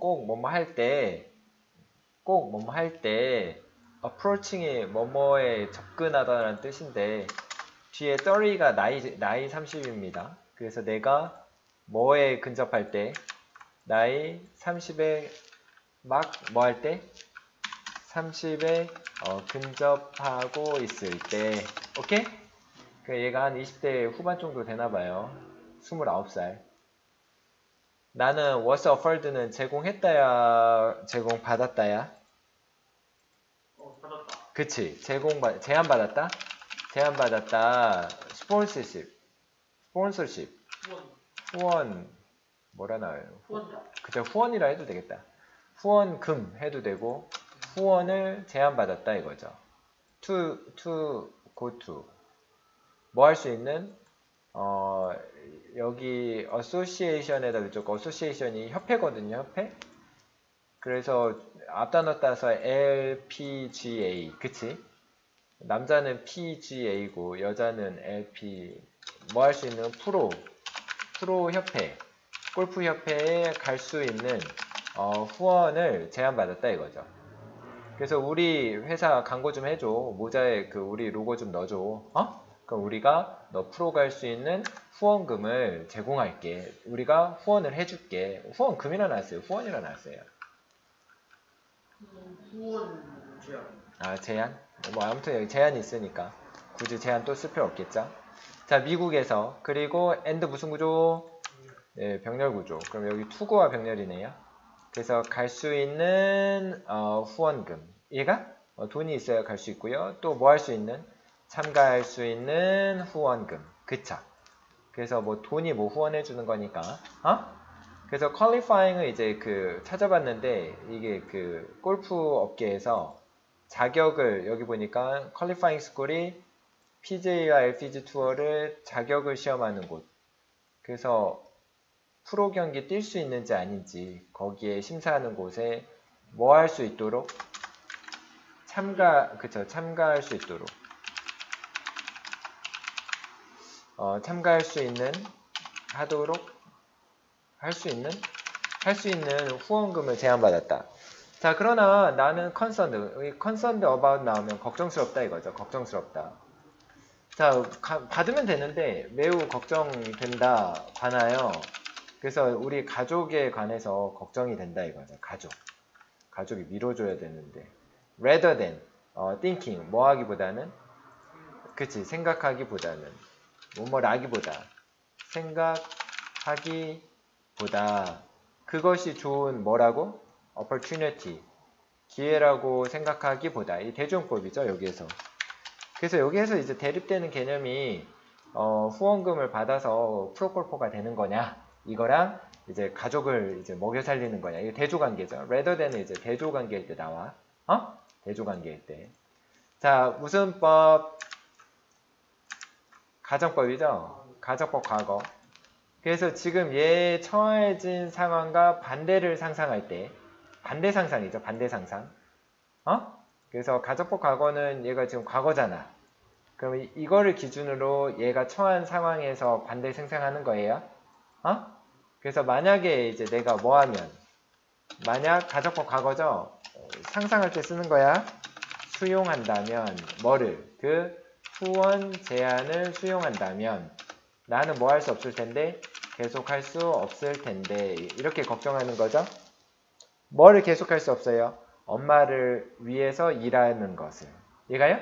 꼭 뭐뭐 할 때, 꼭 뭐뭐 할 때, approaching이 뭐뭐에 접근하다라는 뜻인데, 뒤에 30가 나이, 나이 30입니다. 그래서 내가 뭐에 근접할 때, 나이 30에 막 뭐 할 때? 30에 어, 근접하고 있을 때, 오케이? 그 얘가 한 20대 후반 정도 되나 봐요. 29살. 나는 was offered는 제공했다야, 제공받았다야? 어, 받았다. 그치. 제공, 제안받았다? 제안받았다. sponsorship. sponsorship. 후원, 후원, 뭐라 나와요? 후원자. 그죠. 후원이라 해도 되겠다. 후원금 해도 되고, 후원을 제안받았다 이거죠. to, to, go to. 뭐 할 수 있는, 어, 여기 association에다 그쪽 association이 협회거든요, 협회. 그래서 앞단어 따서 LPGA, 그치? 남자는 PGA고 여자는 LP. 뭐 할 수 있는 프로, 프로 협회, 골프 협회에 갈 수 있는 어, 후원을 제안받았다 이거죠. 그래서 우리 회사 광고 좀 해줘. 모자에 그 우리 로고 좀 넣어줘. 어? 그럼 우리가 너 프로 갈 수 있는 후원금을 제공할게. 우리가 후원을 해줄게. 후원금이라 나왔어요. 후원이라 나왔어요. 후원 제안. 아 제안? 뭐 아무튼 여기 제안이 있으니까 굳이 제안 또 쓸 필요 없겠죠. 자 미국에서 그리고 and 무슨 구조? 네, 병렬 구조. 그럼 여기 to go와 병렬이네요. 그래서 갈 수 있는 어, 후원금. 얘가 어, 돈이 있어야 갈 수 있고요. 또 뭐 할 수 있는 참가할 수 있는 후원금. 그쵸? 그래서 뭐 돈이 뭐 후원해 주는 거니까. 어? 그래서 qualifying을 이제 그 찾아봤는데 이게 그 골프 업계에서 자격을 여기 보니까 qualifying school이 PGA와 LPGA 투어를 자격을 시험하는 곳. 그래서 프로 경기 뛸 수 있는지 아닌지 거기에 심사하는 곳에 뭐 할 수 있도록 참가 그쵸 참가할 수 있도록 어, 참가할 수 있는 하도록 할 수 있는 할 수 있는 후원금을 제안받았다. 자 그러나 나는 concerned 여기 concerned about 나오면 걱정스럽다 이거죠. 걱정스럽다. 자 가- 받으면 되는데 매우 걱정된다 관하여 그래서 우리 가족에 관해서 걱정이 된다 이거죠. 가족. 가족이 밀어줘야 되는데. rather than, 어, thinking, 뭐 하기보다는, 그치, 생각하기보다는, 뭐뭐 라기보다, 생각하기보다, 그것이 좋은 뭐라고? opportunity, 기회라고 생각하기보다, 이 대중법이죠, 여기에서. 그래서 여기에서 이제 대립되는 개념이, 어, 후원금을 받아서 프로골퍼가 되는 거냐, 이거랑 이제 가족을 이제 먹여 살리는 거냐. 이게 대조관계죠. rather 이제 대조관계일 때 나와. 어? 대조관계일 때. 자, 무슨 법? 가정법이죠. 가정법 과거. 그래서 지금 얘 처해진 상황과 반대를 상상할 때 반대 상상이죠. 반대 상상. 어? 그래서 가정법 과거는 얘가 지금 과거잖아. 그럼 이- 이거를 기준으로 얘가 처한 상황에서 반대 생성하는 거예요. 어? 그래서 만약에 이제 내가 뭐 하면 만약 가정법 과거죠. 어, 상상할 때 쓰는 거야. 수용한다면 뭐를 그 후원 제안을 수용한다면 나는 뭐 할 수 없을 텐데 계속 할 수 없을 텐데 이렇게 걱정하는 거죠. 뭐를 계속 할 수 없어요? 엄마를 위해서 일하는 것을. 이해가요?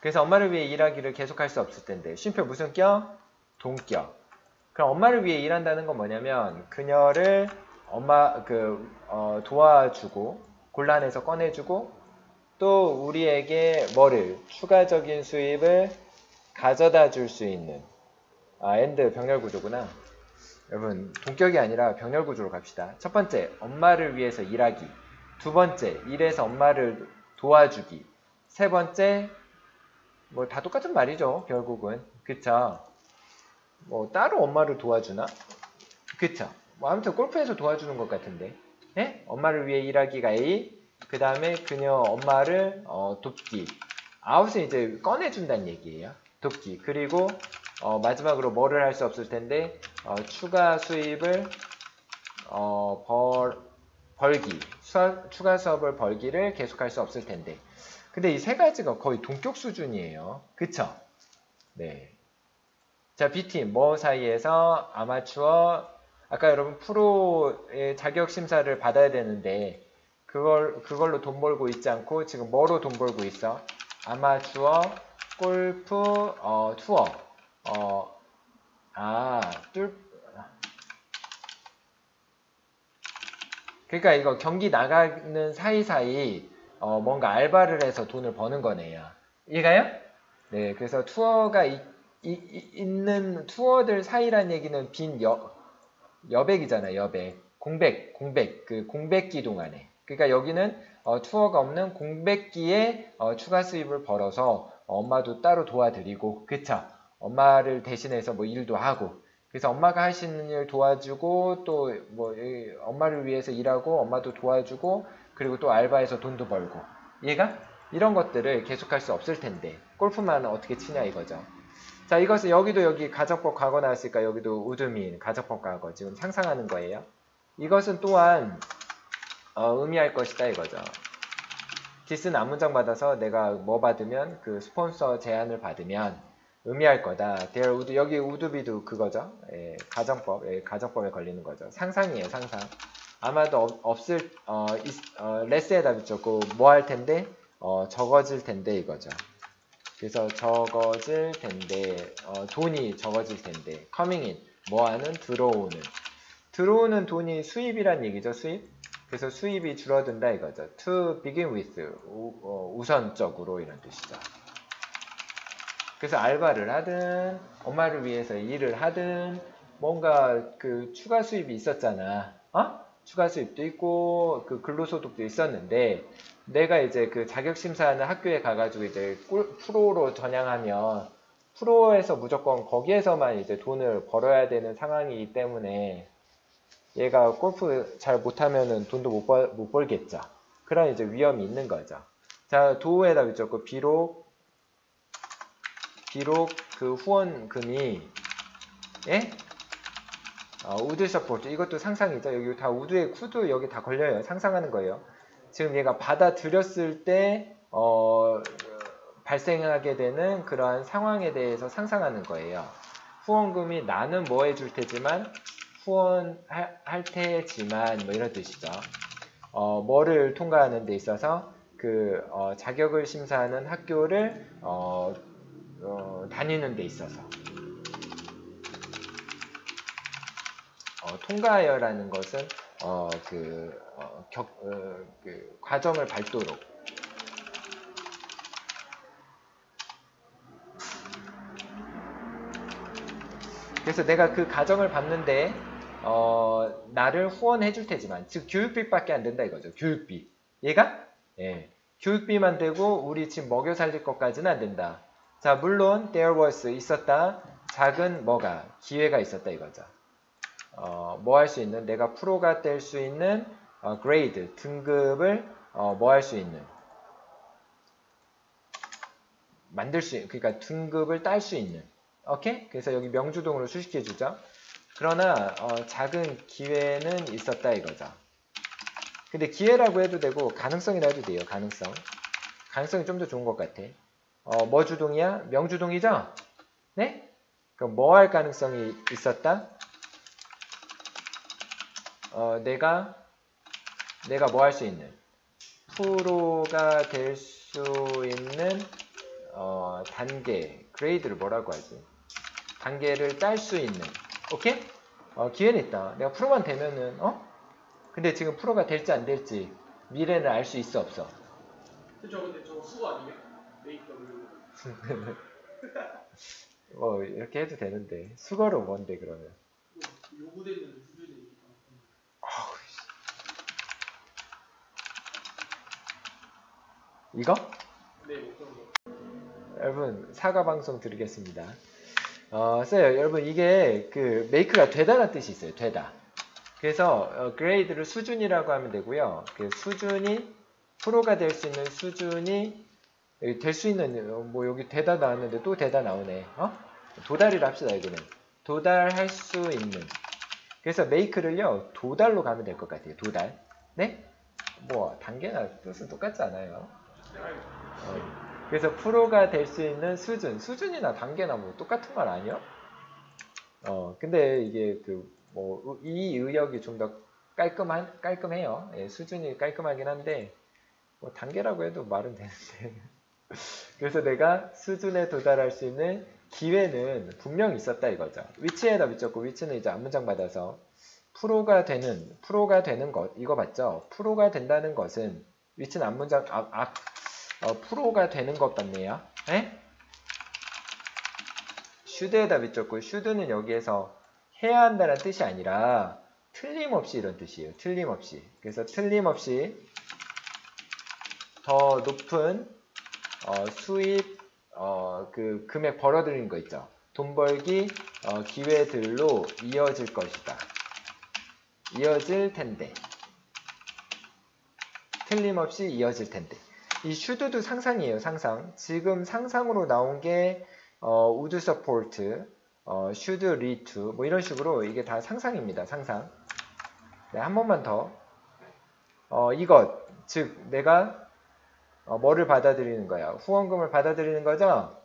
그래서 엄마를 위해 일하기를 계속 할 수 없을 텐데 쉼표 무슨 격? 동격. 그럼 엄마를 위해 일한다는 건 뭐냐면 그녀를 엄마 그 어, 도와주고 곤란에서 꺼내주고 또 우리에게 뭐를 추가적인 수입을 가져다 줄 수 있는 아 and 병렬 구조구나. 여러분 동격이 아니라 병렬 구조로 갑시다. 첫 번째 엄마를 위해서 일하기. 두 번째 일해서 엄마를 도와주기. 세 번째 뭐 다 똑같은 말이죠. 결국은 그쵸? 뭐 따로 엄마를 도와주나? 그쵸? 뭐 아무튼 골프에서 도와주는 것 같은데. 예? 엄마를 위해 일하기가 A. 그 다음에 그녀 엄마를 어, 돕기. 아웃은 이제 꺼내준다는 얘기예요. 돕기. 그리고 어, 마지막으로 뭐를 할 수 없을 텐데 어, 추가 수입을 어, 벌, 벌기, 수학- 추가 수업을 벌기를 계속할 수 없을 텐데. 근데 이 세 가지가 거의 동격 수준이에요. 그쵸? 네. 자, B팀, 뭐 사이에서 아마추어, 아까 여러분 프로의 자격 심사를 받아야 되는데, 그걸, 그걸로 돈 벌고 있지 않고, 지금 뭐로 돈 벌고 있어? 아마추어, 골프, 어, 투어, 어, 아, 뚫, 그러니까 이거 경기 나가는 사이사이 어, 뭔가 알바를 해서 돈을 버는 거네요. 이해가요? 네, 그래서 투어가 이- 이- 이- 있는 투어들 사이란 얘기는 빈 여, 여백이잖아요, 여백. 공백, 공백, 그 공백기 동안에. 그러니까 여기는 어, 투어가 없는 공백기에 어, 추가 수입을 벌어서 엄마도 따로 도와드리고, 그쵸? 엄마를 대신해서 뭐 일도 하고, 그래서 엄마가 하시는 일 도와주고 또 뭐 엄마를 위해서 일하고 엄마도 도와주고 그리고 또 알바해서 돈도 벌고 얘가 이런 것들을 계속할 수 없을 텐데 골프만 어떻게 치냐 이거죠. 자 이것은 여기도 여기 가정법 과거 나왔으니까 여기도 would mean 가정법 과거 지금 상상하는 거예요. 이것은 또한 어, 의미할 것이다 이거죠. this 앞문장 받아서 내가 뭐 받으면 그 스폰서 제안을 받으면 의미할 거다. There would, 여기 우드비도 그거죠. 예, 가정법, 예, 가정법에 걸리는 거죠. 상상이에요, 상상. 아마도 없, 없을, 어, 있- 어, 레스에다 붙였고, 뭐 할 텐데, 어, 적어질 텐데, 이거죠. 그래서 적어질 텐데, 어, 돈이 적어질 텐데, coming in, 뭐 하는, 들어오는. 들어오는 돈이 수입이란 얘기죠, 수입. 그래서 수입이 줄어든다 이거죠. To begin with, 우, 어, 우선적으로 이런 뜻이죠. 그래서 알바를 하든 엄마를 위해서 일을 하든 뭔가 그 추가 수입이 있었잖아. 어? 추가 수입도 있고 그 근로소득도 있었는데 내가 이제 그 자격 심사하는 학교에 가가지고 이제 꿀- 프로로 전향하면 프로에서 무조건 거기에서만 이제 돈을 벌어야 되는 상황이기 때문에 얘가 골프 잘 못하면은 돈도 못, 벌, 못 벌겠죠. 그런 이제 위험이 있는 거죠. 자, 도에다 붙였고 비록 비록 그 후원금이 예? 어, would support 이것도 상상이죠. 여기 다 would에 could 여기 다 걸려요. 상상하는 거예요. 지금 얘가 받아들였을 때 어, 발생하게 되는 그러한 상황에 대해서 상상하는 거예요. 후원금이 나는 뭐 해줄 테지만 후원할 할 테지만 뭐 이런 뜻이죠. 어, 뭐를 통과하는 데 있어서 그 어, 자격을 심사하는 학교를 어, 어, 다니는 데 있어서 어, 통과하여라는 것은 어, 그, 어, 격, 어, 그 과정을 밟도록 그래서 내가 그 과정을 밟는데 어, 나를 후원해 줄 테지만 즉 교육비밖에 안 된다 이거죠 교육비 얘가 예, 교육비만 되고 우리 집 먹여 살릴 것까지는 안 된다 자, 물론 there was 있었다. 작은 뭐가 기회가 있었다 이거죠. 어, 뭐 할 수 있는 내가 프로가 될 수 있는 어, grade 등급을 어, 뭐 할 수 있는 만들 수 있- 그러니까 등급을 딸 수 있는 오케이? 그래서 여기 명주동으로 수식해 주죠. 그러나 어, 작은 기회는 있었다 이거죠. 근데 기회라고 해도 되고 가능성이라 해도 돼요. 가능성. 가능성이 좀 더 좋은 것 같아. 어, 뭐 주동이야? 명주동이죠? 네? 그럼 뭐 할 가능성이 있었다? 어, 내가, 내가 뭐 할 수 있는? 프로가 될 수 있는, 어, 단계, 그레이드를 뭐라고 하지? 단계를 딸 수 있는, 오케이? 어, 기회는 있다. 내가 프로만 되면은, 어? 근데 지금 프로가 될지 안 될지, 미래는 알 수 있어, 없어? 저 근데 저거 수고 아니에요? 뭐, 이렇게 해도 되는데. 수거로 뭔데, 그러면? 요구되는. 이거? 네. 여러분 사과 방송 드리겠습니다. 어, 써요. 여러분 이게 그 메이크가 되다라는 뜻이 있어요. 되다. 그래서 어, 그레이드를 수준이라고 하면 되고요. 그 수준이 프로가 될 수 있는 수준이 될 수 있는 어, 뭐 여기 되다 나왔는데 또 되다 나오네. 어? 도달이라 합시다 여기는. 도달할 수 있는. 그래서 make를요, 도달로 가면 될 것 같아요. 도달. 네? 뭐, 단계나 뜻은 똑같지 않아요. 어, 그래서 프로가 될 수 있는 수준. 수준이나 단계나 뭐 똑같은 말 아니야? 어, 근데 이게 그, 뭐, 이 의역이 좀 더 깔끔한, 깔끔해요. 예, 수준이 깔끔하긴 한데, 뭐, 단계라고 해도 말은 되는데. 그래서 내가 수준에 도달할 수 있는 기회는 분명 있었다 이거죠. 위치에다 미쳤고 위치는 이제 앞문장 받아서 프로가 되는 프로가 되는 것 이거 봤죠? 프로가 된다는 것은 위치는 앞문장 앞, 앞 어, 프로가 되는 것 같네요. 에? 슈드에다 미쳤고 슈드는 여기에서 해야 한다는 뜻이 아니라 틀림없이 이런 뜻이에요. 틀림없이. 그래서 틀림없이 더 높은 어, 수입 어, 그 금액 벌어들이는 거 있죠. 돈 벌기 어, 기회들로 이어질 것이다. 이어질 텐데. 틀림없이 이어질 텐데. 이 슈드도 상상이에요. 상상. 지금 상상으로 나온 게 어, would support, 어, should lead to 뭐 이런 식으로 이게 다 상상입니다. 상상. 네, 한 번만 더. 어, 이것 즉 내가 어, 뭐를 받아들이는 거야? 후원금을 받아들이는 거죠?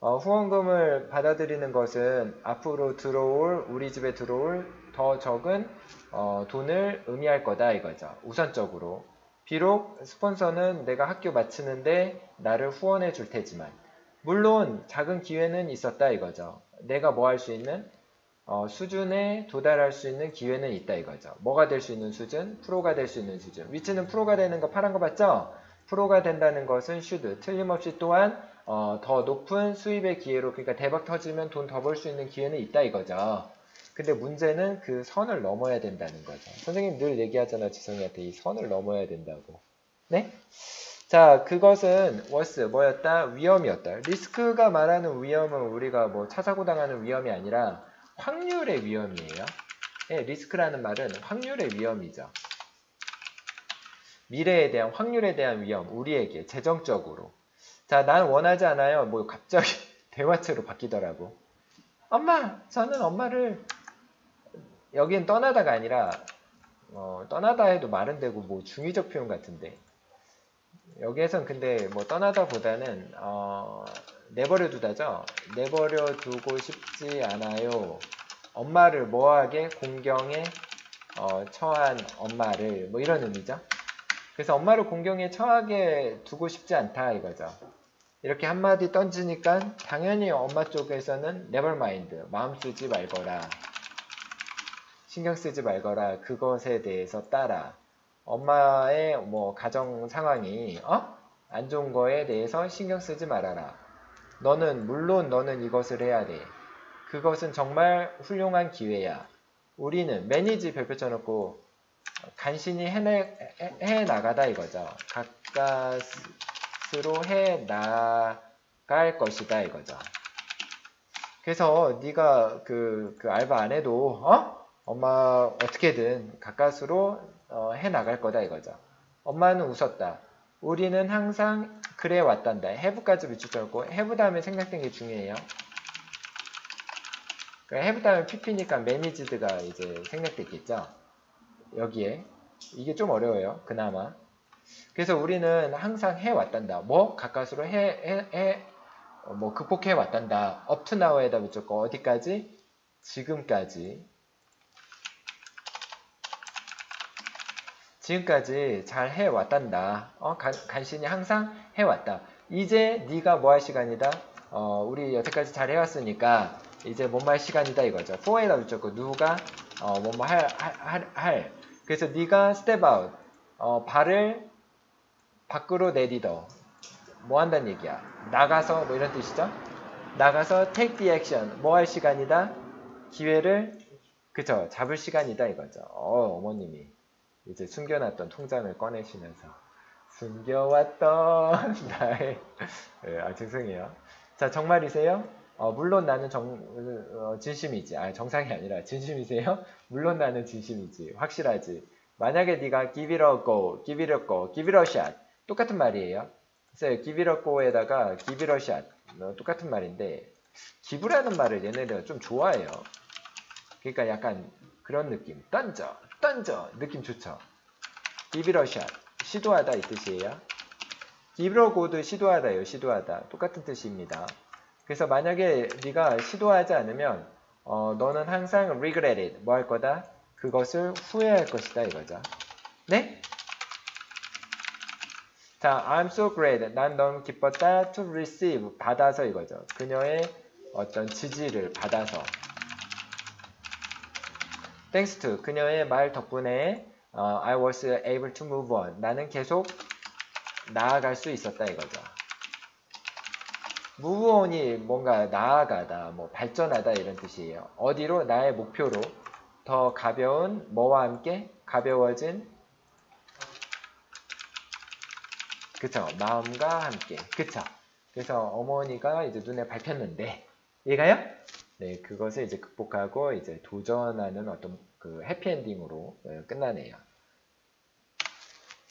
어, 후원금을 받아들이는 것은 앞으로 들어올 우리 집에 들어올 더 적은 어, 돈을 의미할 거다 이거죠. 우선적으로 비록 스폰서는 내가 학교 마치는데 나를 후원해 줄 테지만 물론 작은 기회는 있었다 이거죠. 내가 뭐 할 수 있는 어, 수준에 도달할 수 있는 기회는 있다 이거죠. 뭐가 될 수 있는 수준? 프로가 될 수 있는 수준. 위치는 프로가 되는 거 파란 거 봤죠? 프로가 된다는 것은 should. 틀림없이 또한 어, 더 높은 수입의 기회로 그러니까 대박 터지면 돈 더 벌 수 있는 기회는 있다 이거죠. 근데 문제는 그 선을 넘어야 된다는 거죠. 선생님 늘 얘기하잖아 지성이한테 이 선을 넘어야 된다고. 네? 자, 그것은 was 뭐였다? 위험이었다. 리스크가 말하는 위험은 우리가 뭐 차사고 당하는 위험이 아니라 확률의 위험이에요. 네, 리스크라는 말은 확률의 위험이죠. 미래에 대한 확률에 대한 위험, 우리에게 재정적으로. 자, 난 원하지 않아요. 뭐 갑자기 대화체로 바뀌더라고. 엄마, 저는 엄마를 여긴 떠나다가 아니라 어, 떠나다 해도 말은 되고 뭐 중의적 표현 같은데 여기에선 근데 뭐 떠나다보다는 어, 내버려 두다죠. 내버려 두고 싶지 않아요. 엄마를 뭐하게 공경에 어, 처한 엄마를 뭐 이런 의미죠. 그래서 엄마를 공경에 처하게 두고 싶지 않다 이거죠. 이렇게 한마디 던지니까 당연히 엄마 쪽에서는 never mind 마음 쓰지 말거라 신경 쓰지 말거라. 그것에 대해서 따라. 엄마의 뭐 가정 상황이 어? 안 좋은 거에 대해서 신경 쓰지 말아라. 너는 물론 너는 이것을 해야 돼. 그것은 정말 훌륭한 기회야. 우리는 매니지 별표 쳐놓고 간신히 해내, 해, 해 나가다 이거죠. 가까스로 해 나갈 것이다 이거죠. 그래서 네가 그, 그 알바 안 해도 어? 엄마 어떻게든 가까스로 어, 해 나갈 거다 이거죠. 엄마는 웃었다. 우리는 항상 그래 왔단다. 해부까지 붙여줬고 해부 다음에 생략된 게 중요해요. 그러니까 해부 다음에 pp니까 매니지드가 이제 생략됐겠죠. 여기에 이게 좀 어려워요. 그나마. 그래서 우리는 항상 해 왔단다. 뭐 가까스로 해해 어, 뭐 극복해 왔단다. now에다 붙였고 어디까지? 지금까지 지금까지 잘 해왔단다. 어, 간, 간신히 항상 해왔다. 이제 네가 뭐 할 시간이다? 어, 우리 여태까지 잘 해왔으니까 이제 뭐할 시간이다 이거죠. for에다 붙였고 누가 어, 뭐뭐 할, 할, 할. 그래서 네가 step out. 어, 발을 밖으로 내리더. 뭐 한다는 얘기야? 나가서 뭐 이런 뜻이죠? 나가서 take the action. 뭐 할 시간이다? 기회를 그쵸 잡을 시간이다 이거죠. 어, 어머님이 이제 숨겨놨던 통장을 꺼내시면서 숨겨왔던 나의 네, 아 죄송해요. 자 정말이세요? 어, 물론 나는 정, 어, 진심이지. 아 정상이 아니라 진심이세요? 물론 나는 진심이지. 확실하지. 만약에 네가 give it a go, give it a go, give it a shot 똑같은 말이에요. 그래서 give it a go에다가 give it a shot 어, 똑같은 말인데 기부라는 말을 얘네들은 좀 좋아해요. 그러니까 약간 그런 느낌. 던져, 던져. 느낌 좋죠? shot. 시도하다 이 뜻이에요. go도 시도하다예요. 시도하다. 똑같은 뜻입니다. 그래서 만약에 네가 시도하지 않으면 어, 너는 항상 regret it. 뭐할 거다? 그것을 후회할 것이다 이거죠. 네? 자, I'm so glad. 난 너무 기뻤다. To receive. 받아서 이거죠. 그녀의 어떤 지지를 받아서. Thanks to. 그녀의 말 덕분에 어, I was able to move on. 나는 계속 나아갈 수 있었다 이거죠. move on이 뭔가 나아가다, 뭐 발전하다 이런 뜻이에요. 어디로? 나의 목표로 더 가벼운 뭐와 함께 가벼워진 그쵸 마음과 함께 그쵸 그래서 어머니가 이제 눈에 밟혔는데 얘가요 네 그것을 이제 극복하고 이제 도전하는 어떤 그 해피엔딩으로 어, 끝나네요